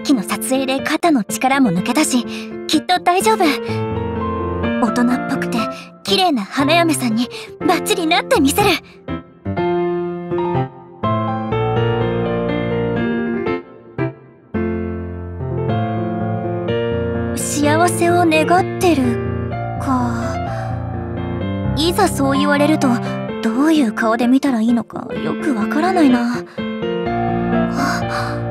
っきの撮影で肩の力も抜けたしきっと大丈夫。大人っぽくて綺麗な花嫁さんにバッチリなってみせる。幸せを願ってるか。いざそう言われるとどういう顔で見たらいいのかよくわからないな。あ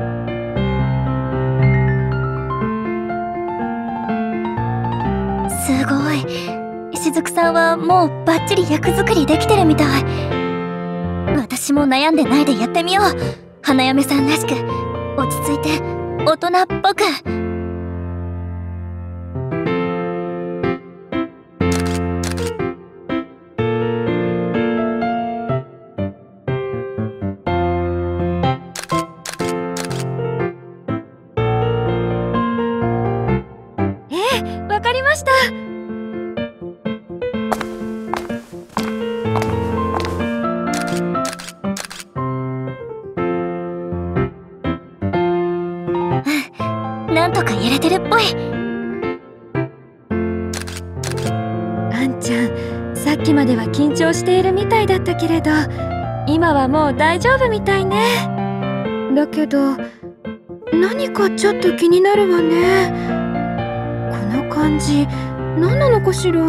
いしずくさんはもうバッチリ役作りできてるみたい。私も悩んでないでやってみよう。花嫁さんらしく落ち着いて大人っぽく。なんんさっきまでは緊張しているみたいだったけれど今はもう大丈夫みたいね。だけど何かちょっと気になるわね。この感じ何なのかしら。あ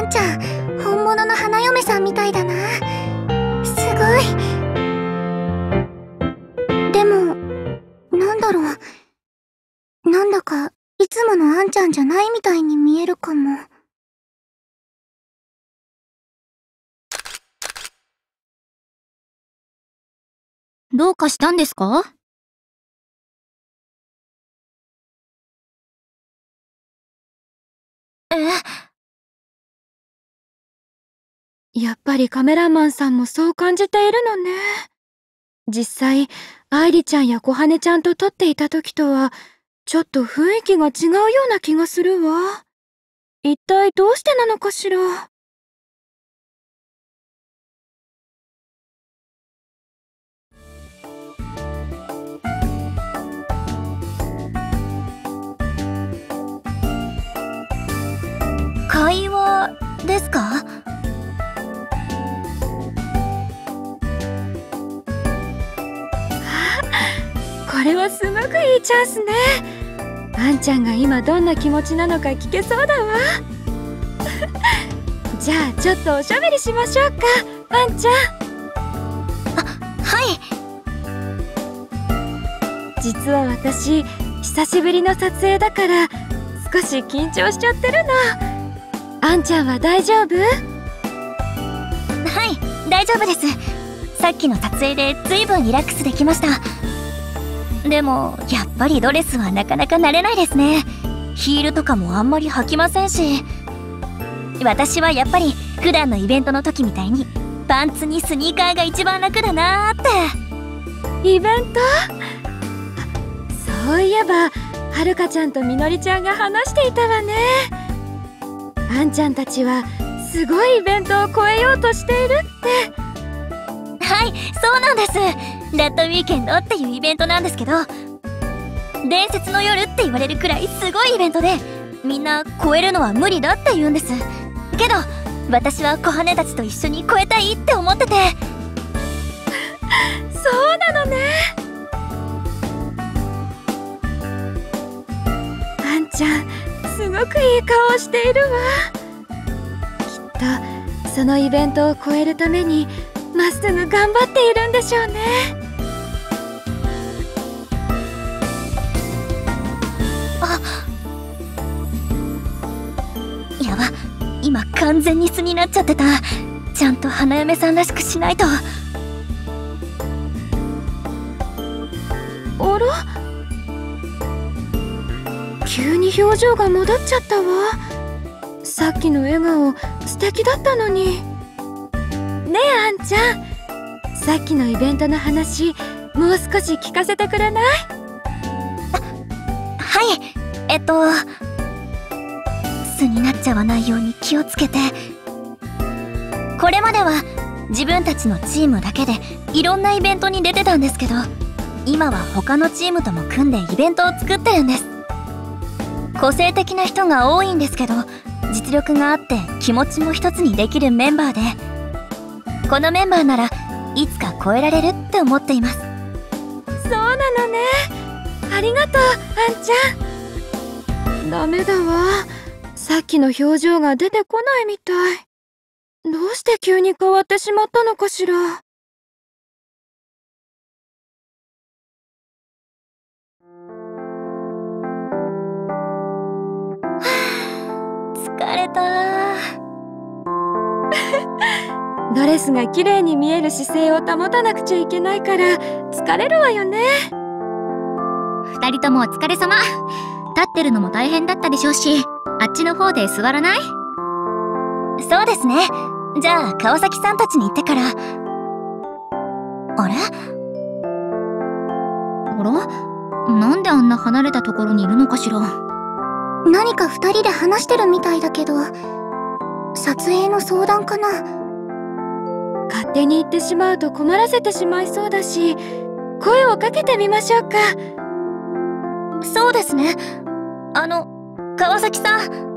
んちゃん本物の花嫁さんみたいだな。すごい。なんだか、いつものあんちゃんじゃないみたいに見えるかも。どうかしたんですか？え？やっぱりカメラマンさんもそう感じているのね。実際、愛梨ちゃんや小羽ちゃんと撮っていた時とは、ちょっと雰囲気が違うような気がするわ。一体どうしてなのかしら？ですか？これはすごくいいチャンスね。あんちゃんが今どんな気持ちなのか聞けそうだわ。じゃあちょっとおしゃべりしましょうかあんちゃん。あはい。実は私久しぶりの撮影だから少し緊張しちゃってるのあんちゃんは大丈夫？はい大丈夫です。さっきの撮影で随分リラックスできました。でもやっぱりドレスはなかなか慣れないですね。ヒールとかもあんまり履きませんし。私はやっぱり普段のイベントの時みたいにパンツにスニーカーが一番楽だなーって。イベント？そういえばはるかちゃんとみのりちゃんが話していたわねあんちゃんたちはすごいイベントを超えようとしているって。はいそうなんです。ラットウィーケンドっていうイベントなんですけど。伝説の夜って言われるくらいすごいイベントでみんな超えるのは無理だって言うんです。けど私は小羽たちと一緒に超えたいって思ってて。そうなのね。あんちゃんすごくいい顔しているわ。きっとそのイベントを超えるためにまっすぐ頑張っているんでしょうね。あやば今完全に素になっちゃってた。ちゃんと花嫁さんらしくしないと。あら急に表情が戻っちゃったわ。さっきの笑顔素敵だったのに。ねえあんちゃん。さっきのイベントの話もう少し聞かせてくれない？はい。えっと素になっちゃわないように気をつけて。これまでは自分たちのチームだけでいろんなイベントに出てたんですけど今は他のチームとも組んでイベントを作ってるんです。個性的な人が多いんですけど実力があって気持ちも一つにできるメンバーでこのメンバーならいつか超えられるって思っています。そうなのね。ありがとうあんちゃん。ダメだわ。さっきの表情が出てこないみたい。どうして急に変わってしまったのかしら。れた。ドレスが綺麗に見える姿勢を保たなくちゃいけないから疲れるわよね。二人ともお疲れ様。立ってるのも大変だったでしょうしあっちの方で座らない？そうですね。じゃあ川崎さんたちに行ってから。あれ？あら？なんであんな離れたところにいるのかしら？何か二人で話してるみたいだけど撮影の相談かな。勝手に言ってしまうと困らせてしまいそうだし声をかけてみましょうか。そうですね。あの川崎さん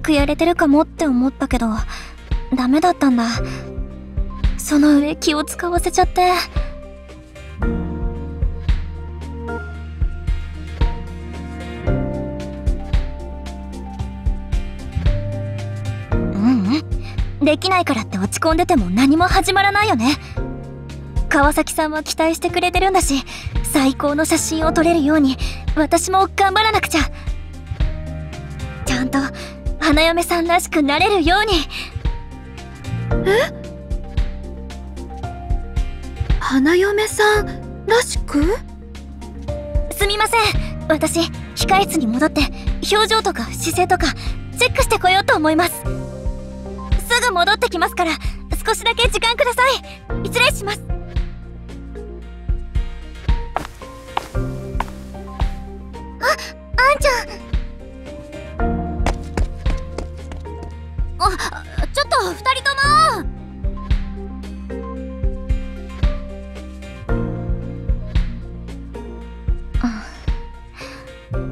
花嫁役やれてるかもって思ったけどダメだったんだ。その上気を使わせちゃって。ううん。できないからって落ち込んでても何も始まらないよね。川崎さんは期待してくれてるんだし最高の写真を撮れるように私も頑張らなくちゃ。ちゃんと花嫁さんらしくなれるように。え？花嫁さんらしく？すみません。私控室に戻って表情とか姿勢とかチェックしてこようと思います。すぐ戻ってきますから少しだけ時間ください。失礼します。ああんちゃんあちょっと二人とも。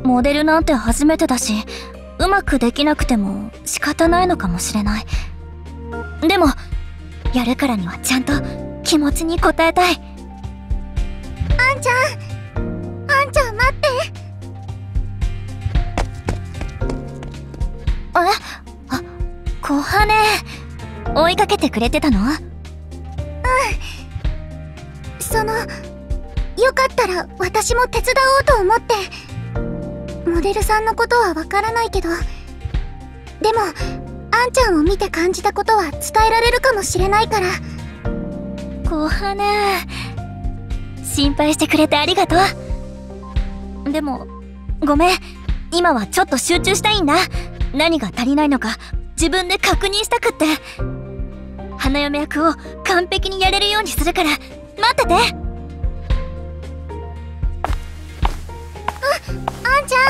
モデルなんて初めてだしうまくできなくても仕方ないのかもしれない。でもやるからにはちゃんと気持ちに応えたい。あんちゃん。追いかけてくれてたの？そのよかったら私も手伝おうと思って。モデルさんのことはわからないけど。でもあんちゃんを見て感じたことは伝えられるかもしれないから。小羽心配してくれてありがとう。でもごめん。今はちょっと集中したいんだ。何が足りないのか自分で確認したくって花嫁役を完璧にやれるようにするから。待ってて。あんちゃん。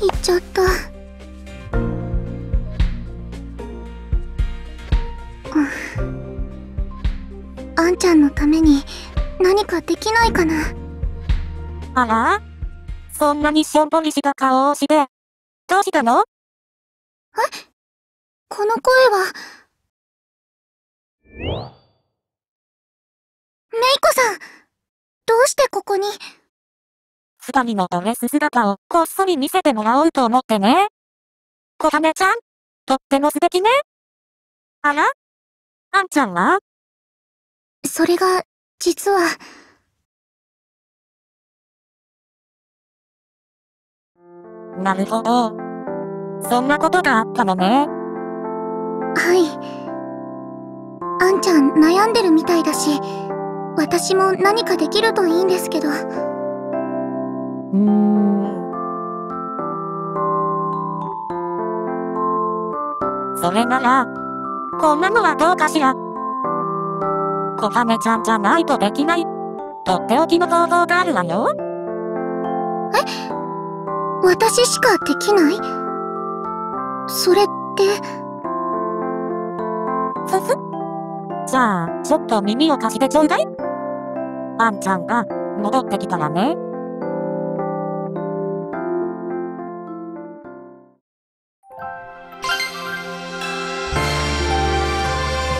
行っちゃった。うん。あんちゃんのために何かできないかな。あら？そんなにしょんぼりした顔をして。どうしたの？この声はメイコさんどうしてここに？二人のドレス姿をこっそり見せてもらおうと思ってね。小羽ちゃん、とっても素敵ね。あら？あんちゃんは？それが実はなるほど。そんなことがあったのね。あんちゃん悩んでるみたいだし、私も何かできるといいんですけど。それなら、こんなのはどうかしら。小亀ちゃんじゃないとできない、とっておきの方法があるわよ。私しかできない？それじゃあ、ちょっと耳を貸してちょうだい。ワンちゃんが戻ってきたらね。